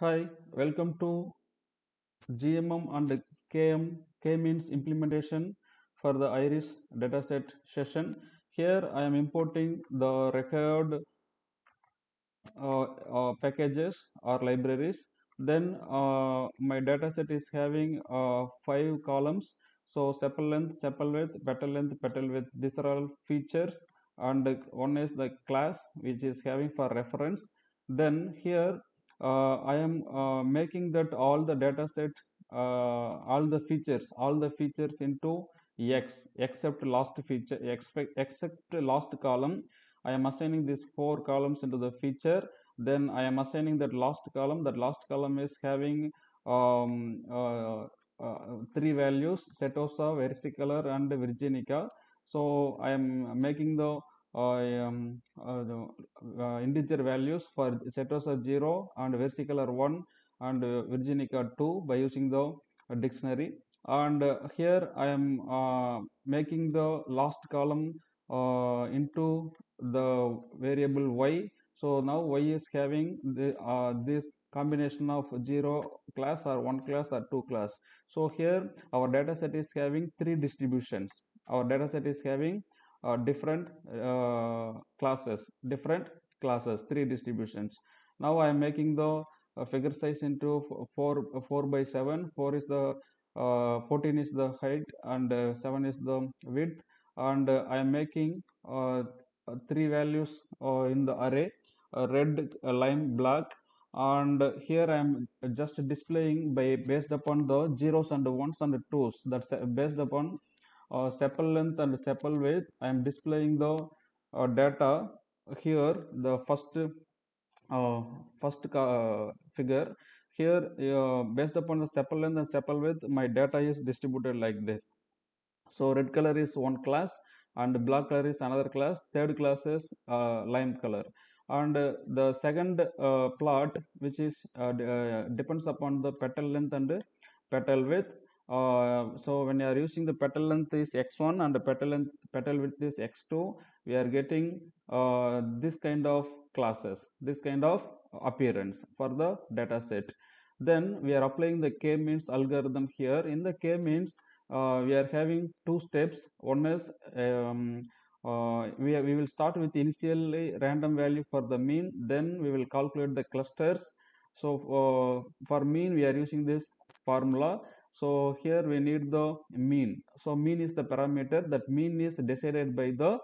Hi, welcome to GMM and KM K-means implementation for the IRIS dataset session. Here I am importing the required uh, uh, packages or libraries. Then uh, my dataset is having uh, five columns. So sepal length, sepal width, petal length, petal width. These are all features, and one is the class which is having for reference. Then here I am uh, making that all the dataset, uh, all the features, all the features into x except last feature, except, except last column I am assigning these four columns into the feature. Then I am assigning that last column. That last column is having um, uh, uh, three values: Setosa, versicolor, and Virginica. So I am making the uh, um, uh, the uh, integer values for Setosa 0 and versicolor 1 and uh, Virginica 2 by using the dictionary. And here I am uh, making the last column into the variable y. So now y is having the uh, this combination of 0 class or 1 class or 2 class. So here our data set is having three distributions. Our data set is having uh, different uh, classes different classes three distributions. Now i am making the uh, figure size into 4 4 by 7 4 is the uh, 14 is the height and uh, 7 is the width. And I am making uh, three values in the array red, lime, black. And here I am just displaying by based upon the zeros and ones and twos. That's based upon uh, sepal length and sepal width. I am displaying the uh, data here. The first uh, first figure. Here based upon the sepal length and sepal width my data is distributed like this. So red color is one class and black color is another class. Third class is uh, lime color. And uh, the second uh, plot which is uh, uh, depends upon the petal length and petal width uh, so when you are using the petal length is x1 and the petal length petal width is x2 we are getting this kind of classes this kind of appearance for the data set. Then we are applying the k-means algorithm here. In the k-means uh, we are having two steps. One is um, uh, we, we will start with initially random value for the mean then we will calculate the clusters. So uh, for mean we are using this formula so here we need the mean. So mean is the parameter. That mean is decided by the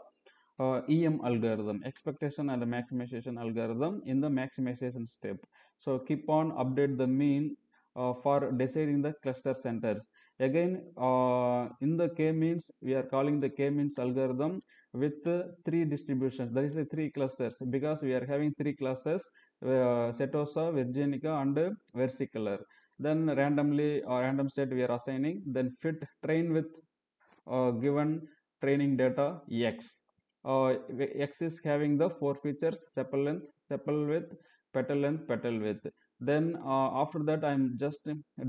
uh, em algorithm expectation and maximization algorithm in the maximization step. So keep on update the mean uh, for deciding the cluster centers. Again uh, in the k-means we are calling the k-means algorithm with uh, three distributions. That is the three clusters because we are having three classes uh, setosa virginica and versicolor then randomly or random state we are assigning. Then fit train with uh, given training data x. Uh, x is having the four features sepal length sepal width petal length petal width. Then uh, after that i'm just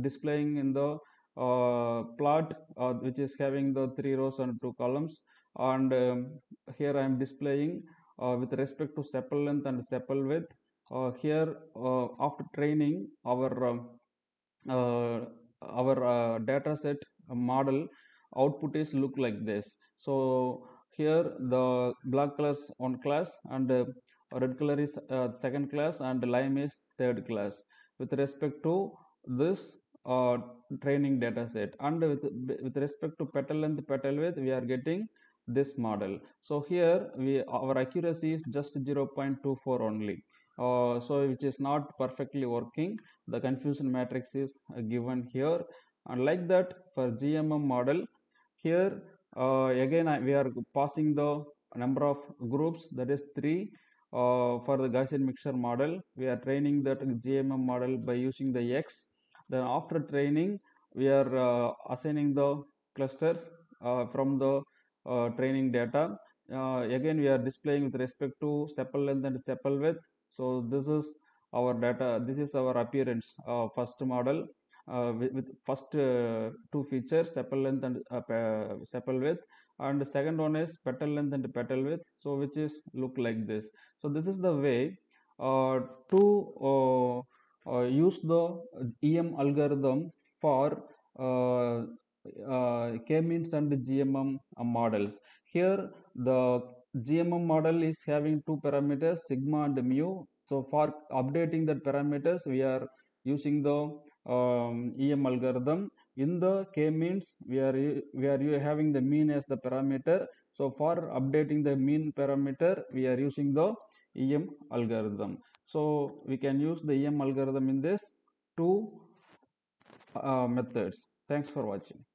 displaying in the uh, plot uh, which is having the three rows and two columns. And um, here I am displaying with respect to sepal length and sepal width. Here after training our um, our data set model output is look like this. So here the black color is one class and uh, red color is uh, second class and lime is third class. With respect to this uh, training data set and with, with respect to petal length petal width we are getting this model. So here we our accuracy is just 0.24 only. Uh, so which is not perfectly working. The confusion matrix is given here. And like that for gmm model here uh, again I, we are passing the number of groups that is 3 uh, for the Gaussian mixture model we are training that GMM model by using the X. Then after training we are uh, assigning the clusters uh, from the training data. Uh, again we are displaying with respect to sepal length and sepal width. So this is our data this is our appearance uh, first model uh, with, with, first uh, two features sepal length and sepal width. And the second one is petal length and petal width. So which is look like this. So this is the way to uh, use the em algorithm for uh, uh, k-means and gmm models. Here the gmm model is having two parameters sigma and mu. So for updating that parameters we are using the um, em algorithm. In the k-means we are we are having the mean as the parameter. So for updating the mean parameter we are using the em algorithm. So we can use the em algorithm in this two uh, methods. Thanks for watching